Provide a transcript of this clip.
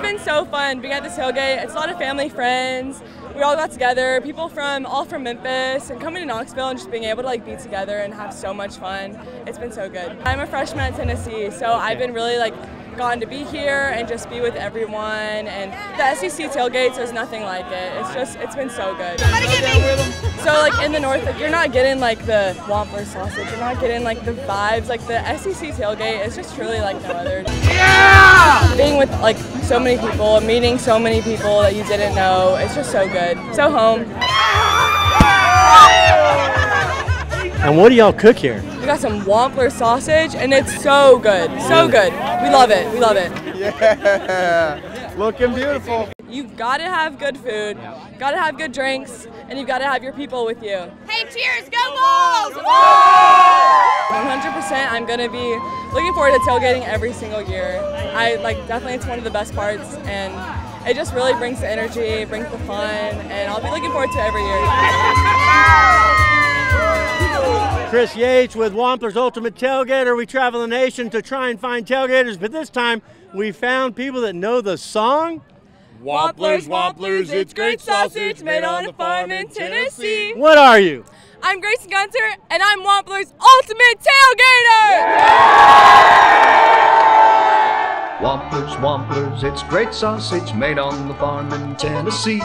been so fun being at this tailgate. It's a lot of family, friends. We all got together. People from all from Memphis and coming to Knoxville and just being able to like be together and have so much fun. It's been so good. I'm a freshman at Tennessee, so I've been really like gone to be here and just be with everyone. And the SEC tailgates, there's nothing like it. It's just, it's been so good. So like in the north, like, you're not getting like the Wampler sausage. You're not getting like the vibes. Like the SEC tailgate is just truly like no other. Yeah! Being with like so many people, meeting so many people that you didn't know, it's just so good. So home. And what do y'all cook here? We got some Wampler sausage, and it's so good, so good. We love it. We love it. Yeah, looking beautiful. You've got to have good food, got to have good drinks, and you've got to have your people with you. Hey, cheers! Go Vols! 100%. I'm gonna be looking forward to tailgating every single year. I like definitely it's one of the best parts, and it just really brings the energy, brings the fun, and I'll be looking forward to it every year. Chris Yates with Wampler's Ultimate Tailgater. We travel the nation to try and find tailgaters, but this time we found people that know the song. Wamplers, Wamplers, it's great sausage made on a farm in Tennessee. What are you? I'm Gracen Gunter, and I'm Wampler's Ultimate Tailgater! Wamplers, Wamplers, it's great sausage made on the farm in Tennessee.